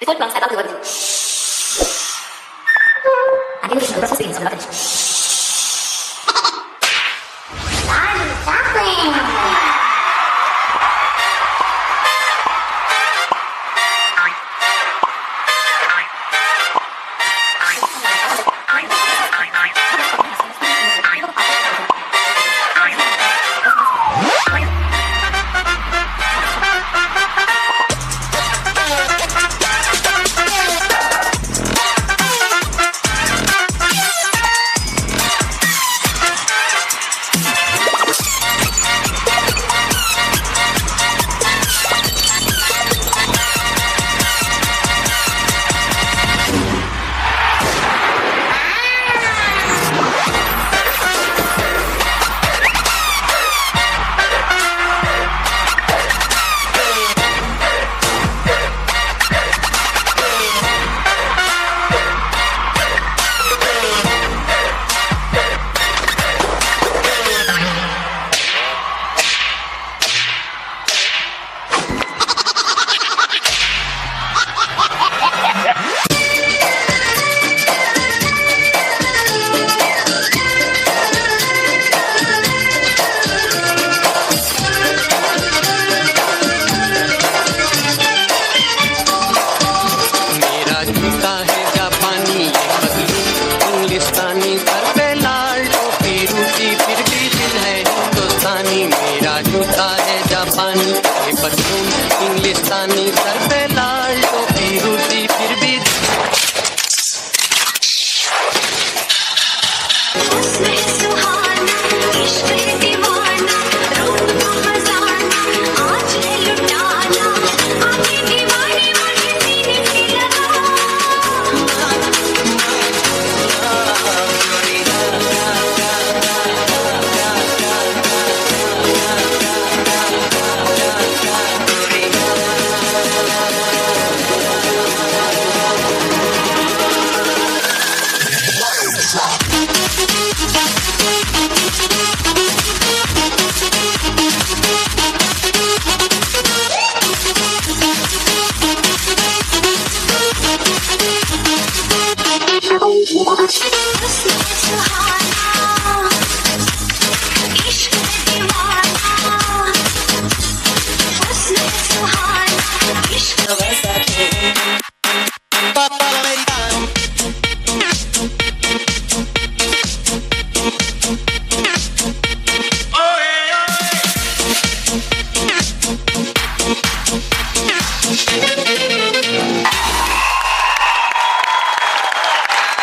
Befolgt man zwei Baugeräume. An den Rücken, das ist übrigens, aber nicht. Charlie हिंदुस्तानी मेरा जूता है जापानी। पगलू इंग्लिस्तानी सर। trouble, you never. Just not too hard.